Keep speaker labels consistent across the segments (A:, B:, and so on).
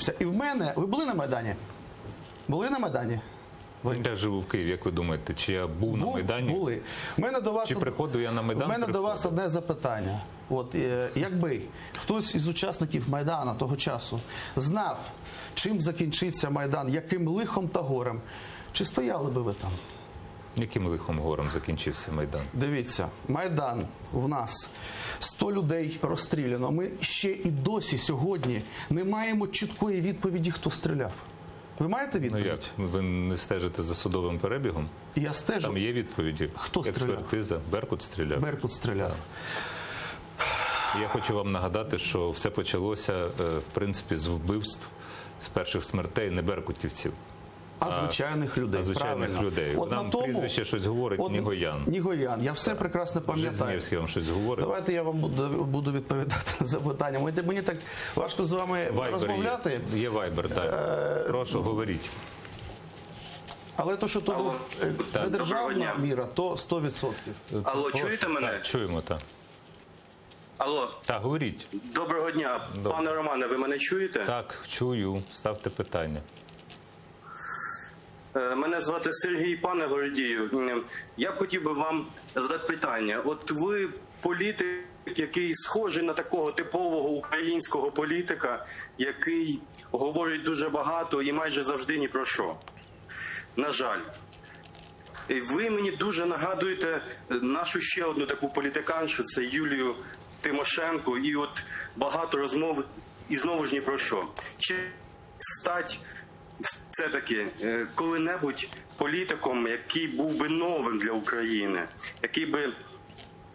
A: закінчився. І в мене. Ви були на Майдані? Були на Майдані? Ви?
B: Я живу в Києві, як ви думаєте, чи я був на Майдані?
A: Були. У мене до вас
B: Чи приходив я на Майдан?
A: У мене до вас одне запитання. От е, якби хтось із учасників Майдану того часу знав, чим закінчиться Майдан, яким лихом та горем, чи стояли би ви там?
B: Яким лихом гором закінчився Майдан?
A: Дивіться, Майдан в нас 100 людей розстріляно. Ми ще і досі сьогодні не маємо чіткої відповіді, хто стріляв. Ви маєте
B: Ну
A: відповідь?
B: як? Ви не стежите за судовим перебігом?
A: Я стежу.
B: Там є відповіді.
A: Хто стріляв?
B: Експертиза. Беркут стріляв.
A: Беркут стріляв.
B: Я хочу вам нагадати, що все почалося е, в принципі з вбивств з перших смертей не беркутівців.
A: А звичайних людей.
B: а звичайних
A: правильно.
B: людей. Нам прізвище щось говорить, Нігоян.
A: Нігоян. Я все прекрасно пам'ятаю.
B: Вам щось говорить.
A: Давайте я вам буду, буду відповідати на запитання. Мені, мені так важко з вами
B: Вайбер
A: розмовляти,
B: є. Є вайбер, так. Прошу, говоріть.
A: але то, що то
C: Алло.
A: е,
C: Доброго
A: міра, то 100%.
C: Алло,
B: Прошу.
C: чуєте мене?
B: Так, чуємо, так.
C: Алло,
B: Так, говоріть.
C: доброго дня, пане Романе, ви мене чуєте?
B: Так, чую. Ставте питання.
C: Е, Мене звати Сергій, пане Гордію. М, Я б хотів би вам задати питання. От ви політик, який схожий на такого типового українського політика, який говорить дуже багато і майже завжди ні про що. На жаль. Ви мені дуже нагадуєте нашу ще одну таку політиканшу, це Юлію Тимошенко, і от багато розмов і знову ж ні про що. Чи стать все-таки е, коли-небудь політиком, який був би новим для України, який би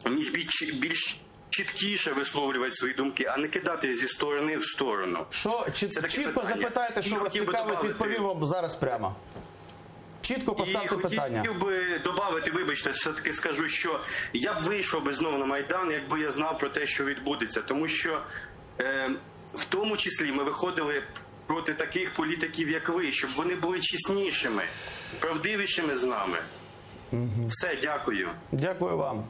C: міг більш, чіткіше висловлювати свої думки, а не кидати зі сторони в сторону.
A: Що чіт,
C: Це
A: чітко
C: питання.
A: запитайте, що вас цікавить, відповім вам зараз прямо. Чітко поставте
C: і хотів
A: питання.
C: би додати, вибачте, все таки скажу, що я б вийшов би знову на майдан, якби я знав про те, що відбудеться, тому що е, в тому числі ми виходили проти таких політиків, як ви, щоб вони були чеснішими, правдивішими з нами. Все, дякую.
A: Дякую вам.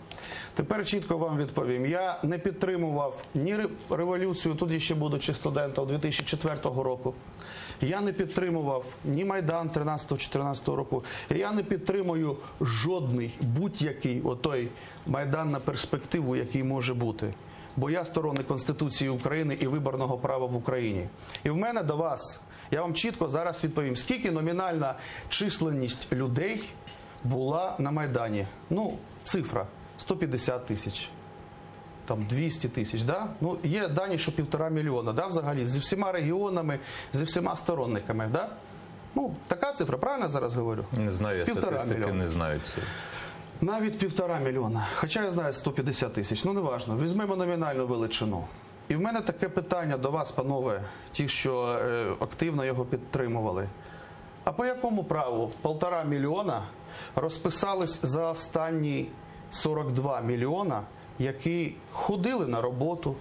A: Тепер чітко вам відповім. Я не підтримував ні революцію, тут я ще будучи студентом 2004 року. Я не підтримував ні Майдан 13-14 року. Я не підтримую жодний будь-який отой Майдан на перспективу, який може бути. Бо я сторонник Конституції України і виборного права в Україні. І в мене до вас, я вам чітко зараз відповім, скільки номінальна численність людей була на Майдані. Ну, цифра 150 тисяч. Там 200 тисяч, да? Ну, є дані, що півтора мільйона, да, взагалі, зі всіма регіонами, зі всіма сторонниками, да? Ну, така цифра, правильно зараз говорю?
B: Не знаю, я
A: Півтора
B: статистики
A: мільйона.
B: не знаю цього.
A: Навіть півтора мільйона. Хоча я знаю 150 тисяч. Ну, неважно. Візьмемо номінальну величину. І в мене таке питання до вас, панове, ті, що е, активно його підтримували. А по якому праву полтора мільйона розписались за останні 42 мільйона, які ходили на роботу,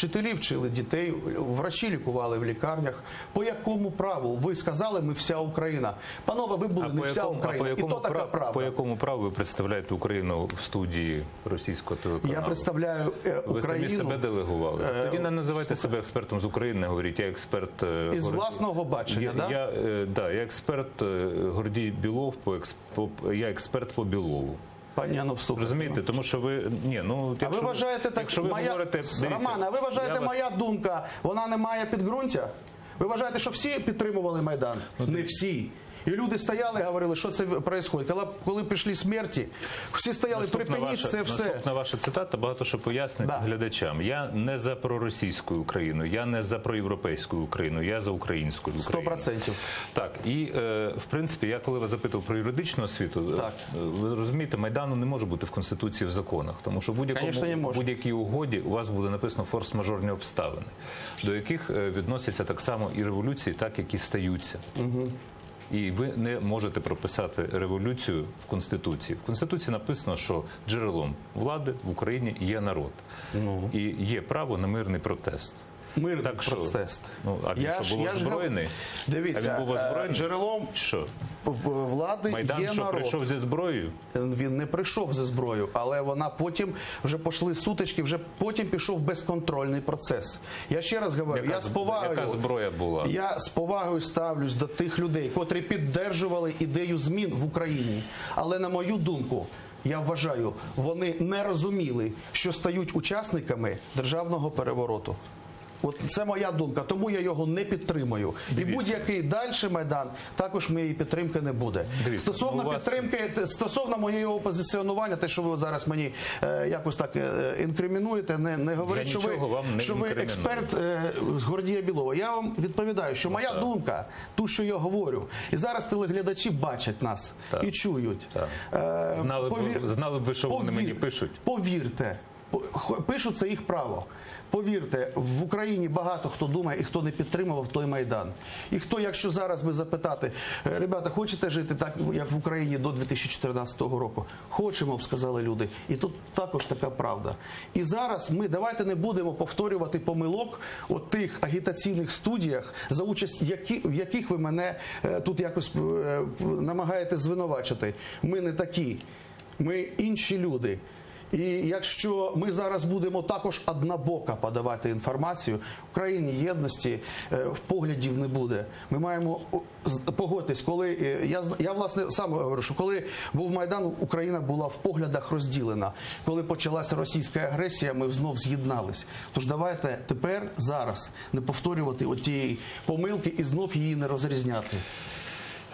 A: вчителі вчили дітей, врачі лікували в лікарнях. По якому праву ви сказали, ми вся Україна? Панове, ви були не вся Україна, і то така
B: прав-
A: правда.
B: по якому праву ви представляєте Україну в студії російського телеканалу?
A: Я представляю е,
B: Ви самі себе делегували.
A: Е,
B: Тоді не називайте себе експертом з України, говоріть, я експерт е,
A: із
B: Гордій.
A: власного бачення.
B: Я,
A: да?
B: я, е, да, я експерт е, Гордій Білов по, екс, по я експерт по Білову.
A: Пані слухайте.
B: Розумієте, тому що ви ні, ну
A: А ви вважаєте так,
B: що ви
A: моя...
B: говорите, дивіться,
A: Роман, а ви вважаєте,
B: вас-
A: моя думка, вона не має підґрунтя? Ви вважаєте, що всі підтримували Майдан?
B: Ну,
A: не всі. І люди стояли говорили, що це відбувається. Коли, коли прийшли смерті, всі стояли, припиніть це все.
B: наступна ваша цитата багато що пояснить
A: Да.
B: глядачам. Я не за проросійську Україну, я не за проєвропейську Україну, я за українську
A: Сто
B: Україну.
A: процентів.
B: Так, і е, в принципі, я коли вас запитав про юридичну освіту,
A: Так.
B: е, ви розумієте, майдану не може бути в конституції в законах, тому що в будь-якому будь-якій угоді у вас буде написано форс-мажорні обставини, до яких е, відносяться так само і революції, так які стаються. І ви не можете прописати революцію в конституції. В конституції написано, що джерелом влади в Україні є народ
A: Ну.
B: і є право на мирний протест.
A: Мирний
B: Так що?
A: протест.
B: Ну, а він що, був озброєний?
A: Дивіться,
B: А він був
A: е,
B: озброєний?
A: джерелом
B: Що?
A: влади
B: Майдан
A: є
B: що
A: народ.
B: прийшов зі зброєю?
A: Він не прийшов зі зброєю, але вона потім вже пішли сутички, вже потім пішов безконтрольний процес. Я ще раз говорю,
B: Яка
A: я з повагою
B: яка зброя була?
A: Я з повагою ставлюсь до тих людей, котрі піддержували ідею змін в Україні. Але на мою думку. Я вважаю, вони не розуміли, що стають учасниками державного перевороту. От це моя думка, тому я його не підтримую.
B: Дивіться.
A: І будь-який далі майдан також моєї підтримки не буде.
B: Дивіться,
A: Стосовно
B: ну, вас-
A: підтримки, стосовно моєго позиціонування, те, що ви зараз мені е, якось так е, інкримінуєте, не, не говоріть, що ви,
B: вам не
A: що ви експерт е, з Гордія Білова. Я вам відповідаю, що моя
B: так.
A: думка, ту, що я говорю, і зараз телеглядачі бачать нас
B: Так.
A: і чують.
B: Так.
A: Е,
B: Знали б знали б ви, що вони мені пишуть?
A: Повірте, пишуть це їх право. Повірте, в Україні багато хто думає і хто не підтримував той майдан. І хто, якщо зараз би запитати, «Е, ребята, хочете жити так, як в Україні до 2014 року? Хочемо, б сказали люди. І тут також така правда. І зараз ми давайте не будемо повторювати помилок у тих агітаційних студіях, за участь які, в яких ви мене е, тут якось е, намагаєте звинувачити. Ми не такі. Ми інші люди. І якщо ми зараз будемо також однобоко подавати інформацію, в країні єдності е, в поглядів не буде. Ми маємо погодьтесь, коли е, я я власне сам говорю, що коли був майдан, Україна була в поглядах розділена. Коли почалася російська агресія, ми знов з'єднались. Тож давайте тепер зараз не повторювати отієї помилки і знов її не розрізняти.